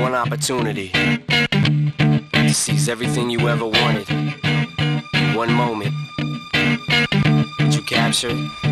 One opportunity to seize everything you ever wanted. One moment that you captured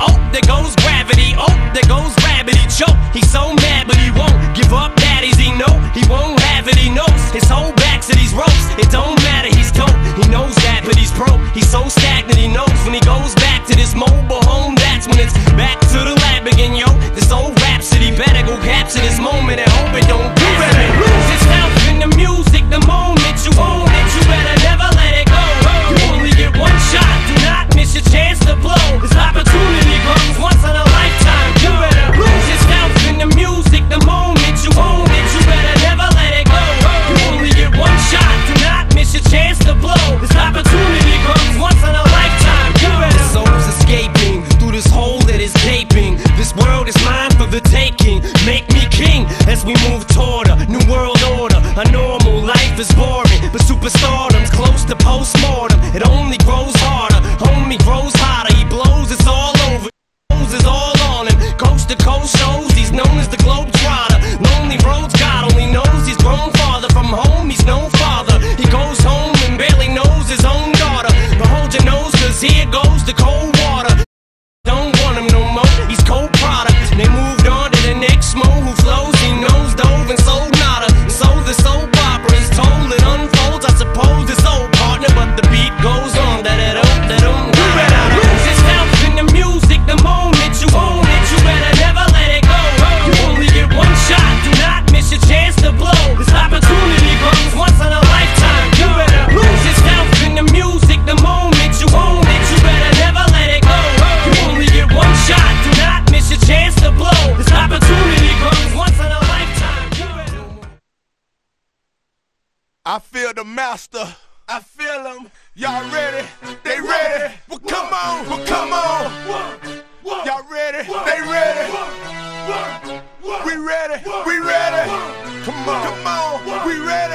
Oh, there goes gravity. Oh, there goes gravity. Choke. He's so mad, but he won't give up. Daddies, he know he won't have it. He knows his whole back to these ropes. It don't matter. He's dope. He knows that, but he's pro. He's so stagnant. He knows when he goes back to this mobile home. That's when it's back to the I feel them. Y'all ready? They ready. Well, come on. Well, come on. Y'all ready? They ready. We ready. We ready. Come on. Come on. We ready.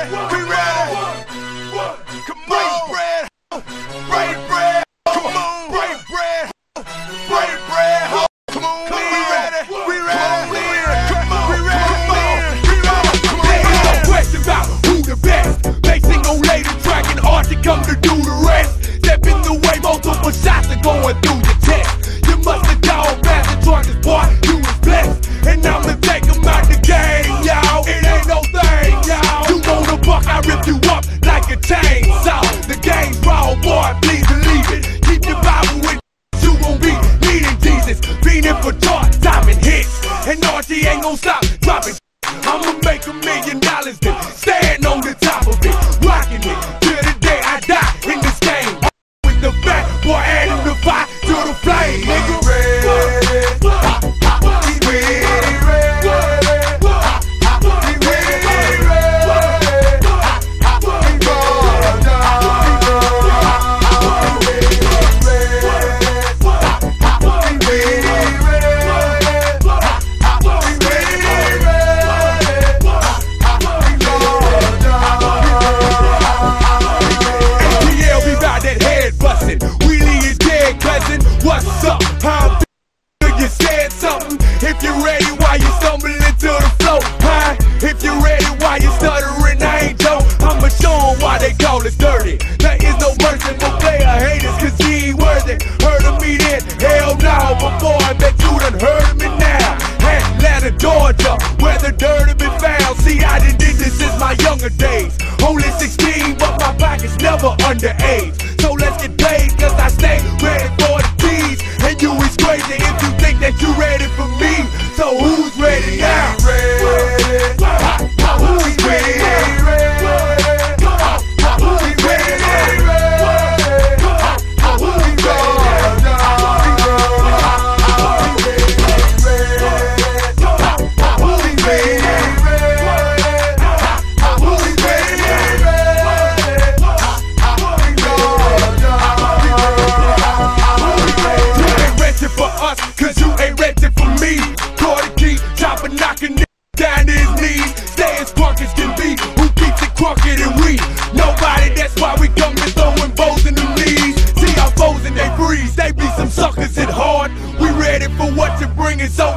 Only 16, but my pocket's never underage.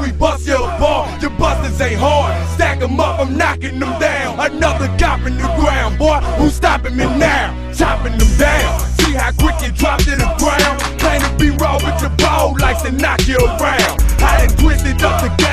We bust your apart. Your busters ain't hard. Stack Stack 'em up, I'm knocking them down. Another cop in the ground, boy. Who's stopping me now? Chopping them down. See how quick you drop to the ground. Claim to be raw, but your ball likes to knock you around. I done twisted up the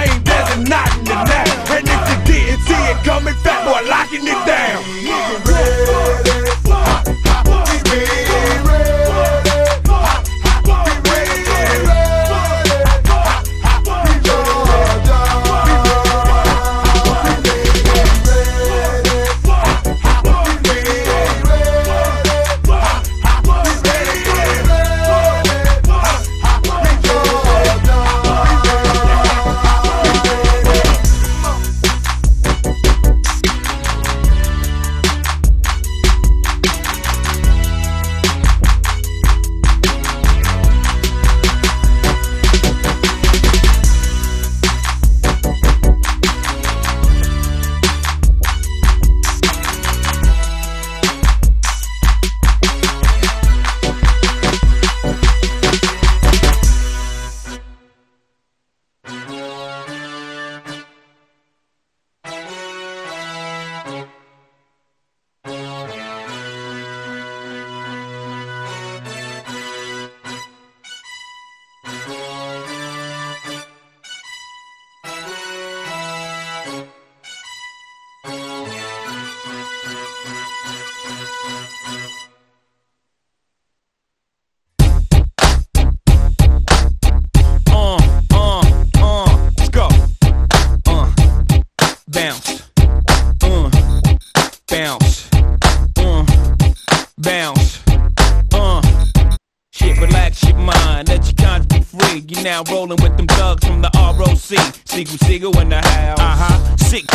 You now rolling with them thugs from the ROC. Sigel, Sigel in the house. Uh huh. Sick.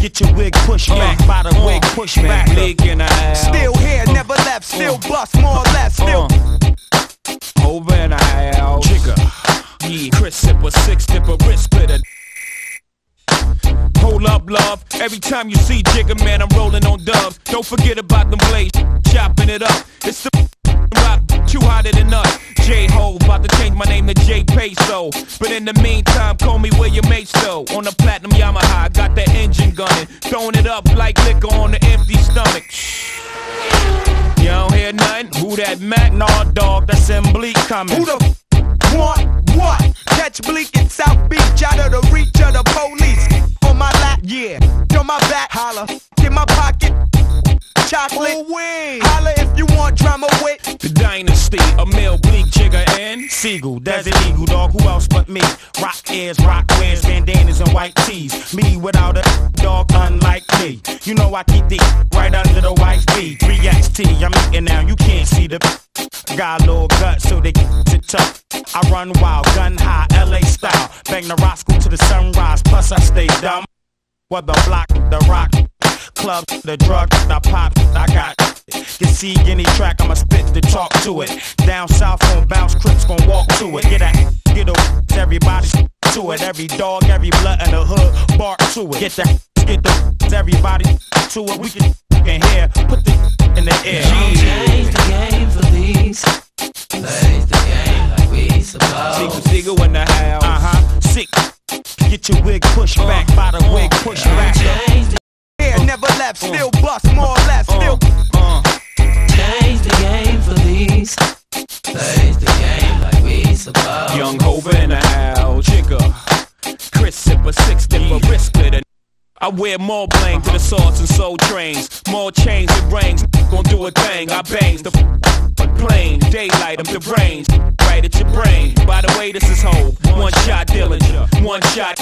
Get your wig pushed back, by the wig push back. Big in the house. Still here, never left, still bust, more or less, still. Uh, over in the house. Jigga. Yeah, Chris sipper, six dipper, wrist splitter. Hold up, love. Every time you see Jigga, man, I'm rolling on dubs. Don't forget about them blades, chopping it up. It's the rock, you hotter than us. J Ho, about to change my name to J Peso. But in the meantime, call me where your mates go. On the platinum Yamaha, got the engine gunning. Throwing it up like liquor on the empty stomach. You don't hear nothing? Who that Mac? Nah, dog, that's M Bleek coming. Who the Sigel, Desert Eagle, dog, who else but me? Rock ears, rock wears, bandanas and white tees. Me without a dog, unlike me. You know I keep the right under the white V. 3XT, I'm eating now, you can't see the Got a little gut, so they get it tough. I run wild, gun high, LA style. Bang the Roscoe to the sunrise, plus I stay dumb. What the block, the rock, club, the drug, the pop, I got. You see any track, I'ma spit the talk to it. Down south on bounce, Crips gon' walk to it. Get a, get a, everybody to it. Every dog, every blood in the hood, bark to it. Get the, get the, everybody to it. We can, can hear, put the in the air. Change the game for these. Play the game like we supposed. Sigel in the house. Uh huh. Sick. Get your wig pushed back by the wig pushed back. Yeah, never left, still bust, more Six wrist splitter. I wear more bling to the swords and soul trains. More chains and rings. Gon' do a thing. I bangs the plane. Daylight, I'm the brains. Right at your brain. By the way, this is Hov. One shot Dillinger. One shot.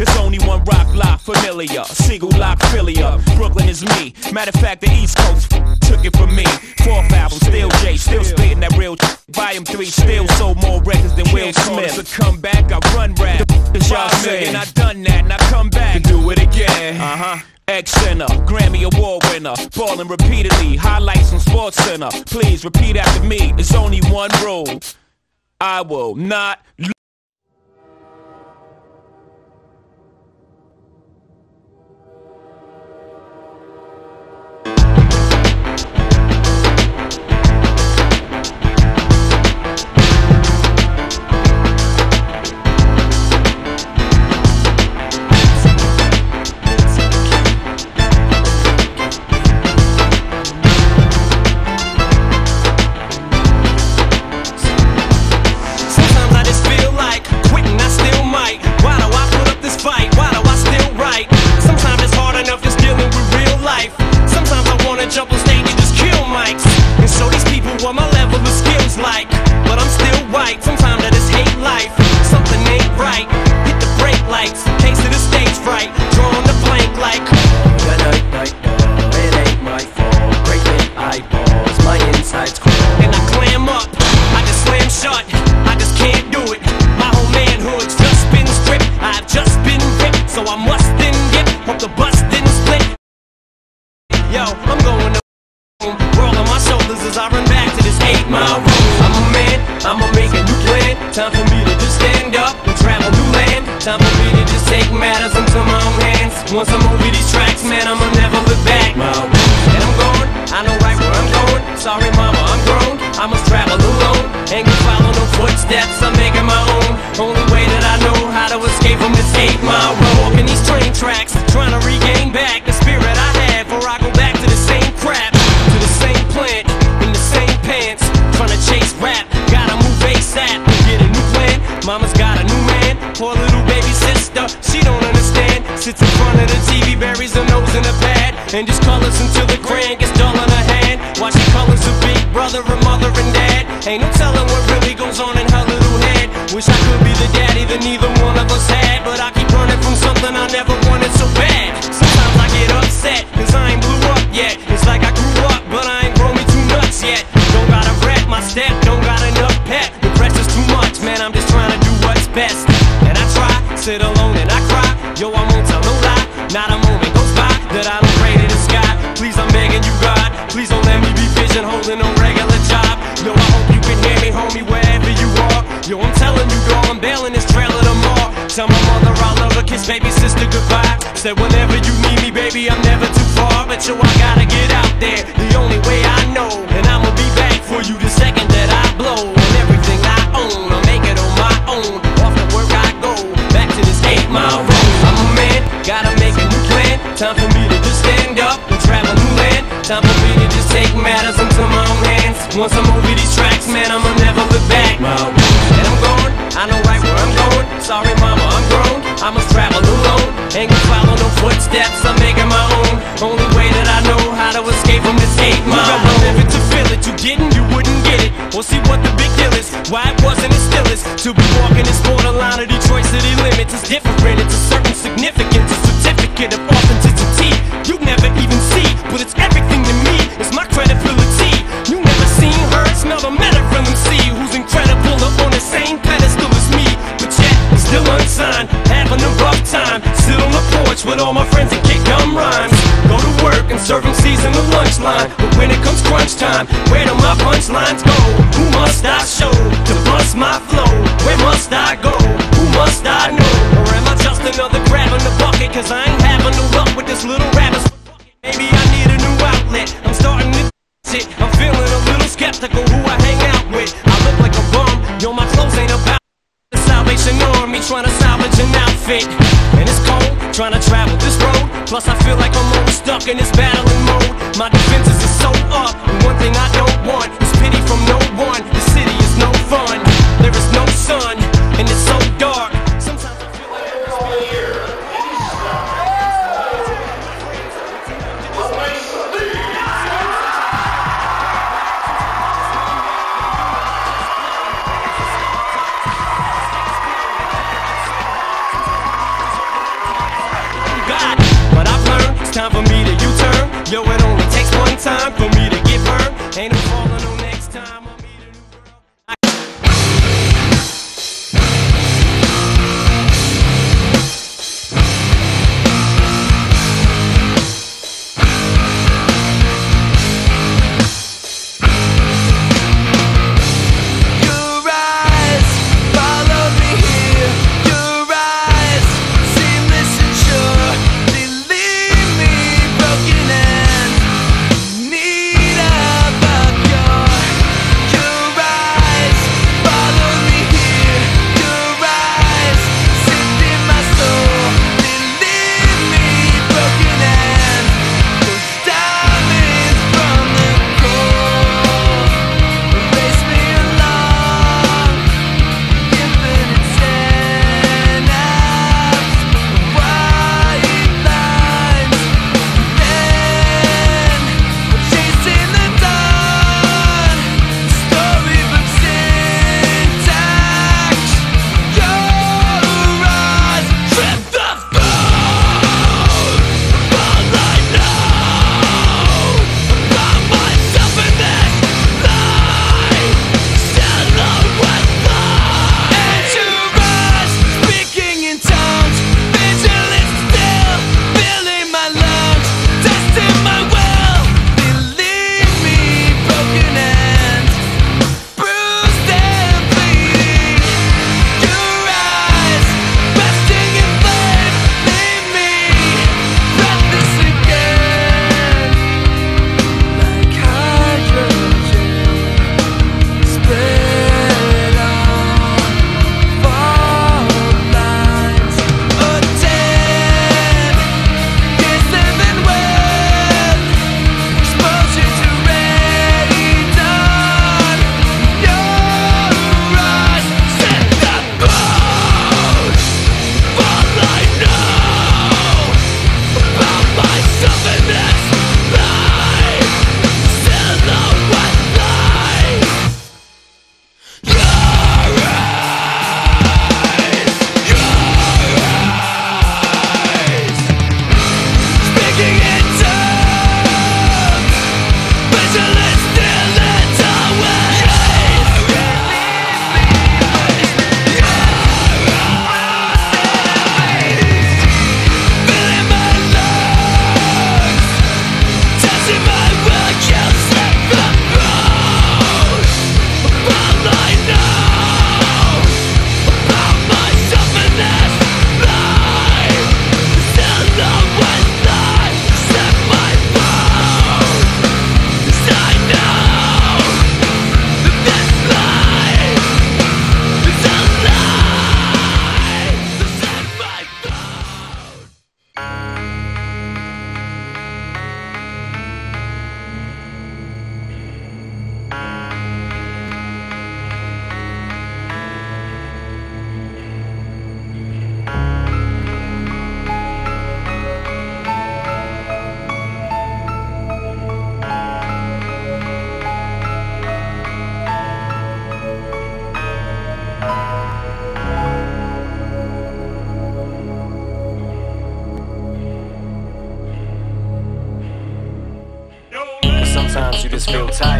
It's only one rock lock familiar. Single lock Philia. Brooklyn is me. Matter of fact, the East Coast took it from me. Fourth album, still J, still spitting that real. Volume three, still sold more records than Will Smith. It's a comeback, I run rap. The y'all saying I done that, and I come back and do it again. Uh huh. X Center, Grammy Award winner, ballin' repeatedly, highlights on Sports Center. Please repeat after me. It's only one rule. I will not. Like. Mama's got a new man, poor little baby sister, she don't understand. Sits in front of the TV, buries her nose in a pad, and just colors until the crayon gets dull in her hand. She colors her big brother, and mother, and dad. Ain't no telling what really goes on in her little head. Wish I could be the daddy that neither one of us had, but I keep running from something I never wanted so bad. Sometimes I get upset, cause I ain't blew up yet. It's like I grew up, but I ain't grown me too nuts yet. Don't gotta rap my step, don't got enough pep. Man, I'm just trying to do what's best. And I try, sit alone and I cry. Yo, I won't tell no lie, not a moment goes by that I don't pray to the sky. Please, I'm begging you, God, please don't let me be pigeonholed in a regular job. Yo, I hope you can hear me, homie, wherever you are. Yo, I'm telling you, girl, I'm bailing this trailer tomorrow. Tell my mother I love her, kiss baby sister goodbye. Said whenever you need me, baby, I'm never too far. But yo, I gotta get out there, the only way I know. And I'ma be back for you the second that I blow. Mile road. I'm a man, gotta make a new plan. Time for me to just stand up and travel new land. For me to just take matters into my own hands. Once I'm over these tracks, man, I'ma never look back. And I'm going, I know right where I'm going. Sorry, mama, I'm grown. I must travel alone. Ain't gonna follow no footsteps, I'm making my own. Only way that I know how to escape from this mile road. You live it to feel it. You didn't, you wouldn't get it. Or see what the big deal is. Why it wasn't To be walking this borderline of Detroit city limits is different. It's a certain significance, a certificate of authenticity. You never even see, but it's everything to me. It's my credibility. You never seen her, smell the matter from MC, who's incredible up on the same pedestal as me. But yet, still unsigned, having a rough time. Sit on the porch with all my friends and kick gum rhymes. Go to work and serve MCs in the lunch line. But when it comes crunch time, where do my punchlines go? Who must I show to bust my flow? Where must I go? Who must I know? Or am I just another crab in the bucket? Cause I ain't having no luck with this little rabbit. Skeptical who I hang out with. I look like a bum. Yo, my clothes ain't about the Salvation Army trying to salvage an outfit. And it's cold trying to travel this road. Plus, I feel like I'm always stuck in this battling mode. My defenses are so up. And one thing I don't want is pity from no one. The city is no fun. There is no sun.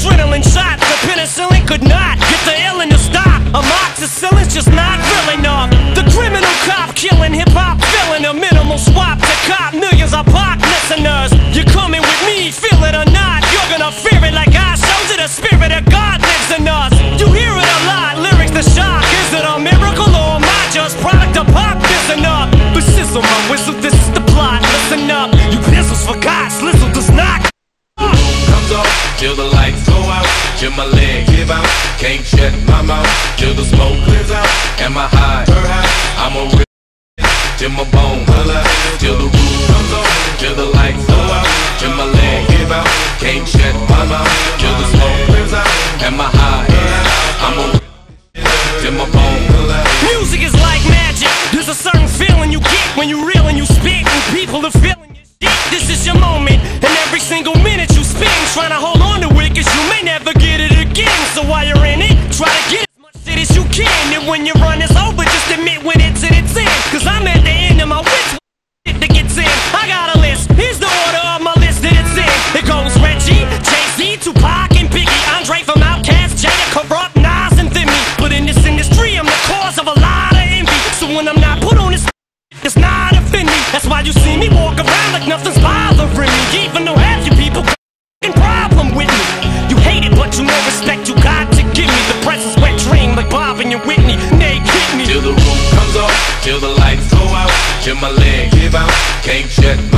adrenaline shot. The penicillin could not get the illin to stop. Amoxicillin's just not real enough. The criminal cop killing hip hop, filling a minimal swap to cop millions of pop listeners. You're coming with me, feel it or not. You're gonna fear it like I showed you. The spirit of God lives in us. You hear it a lot, lyrics the shock. Is it a miracle or am I just product of pop? Listen up, but sizzle my whistle. This is the plot. Listen up, you pistols forgot. Slizzle does not. comes off till the lights till my leg give out. Can't shut my mouth till the smoke clears out. Am I high? I'm a real till my bone till the till the lights go out, till my leg give out. Can't shut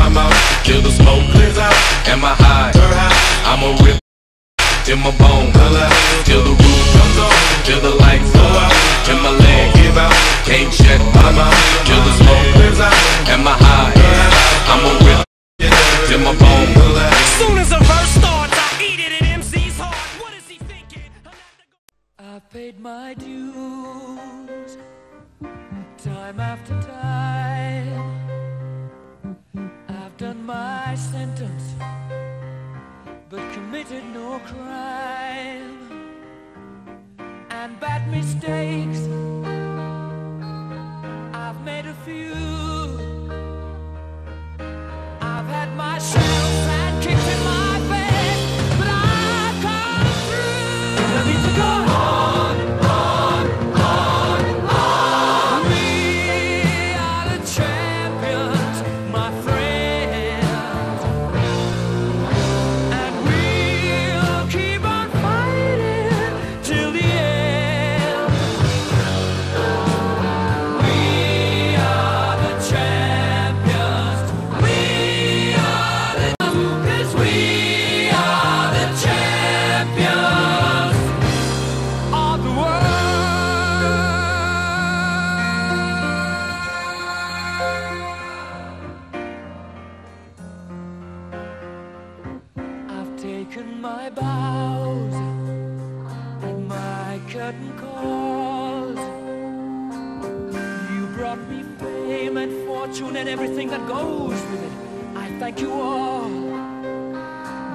fortune and everything that goes with it. I thank you all.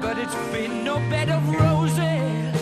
But it's been no bed of roses.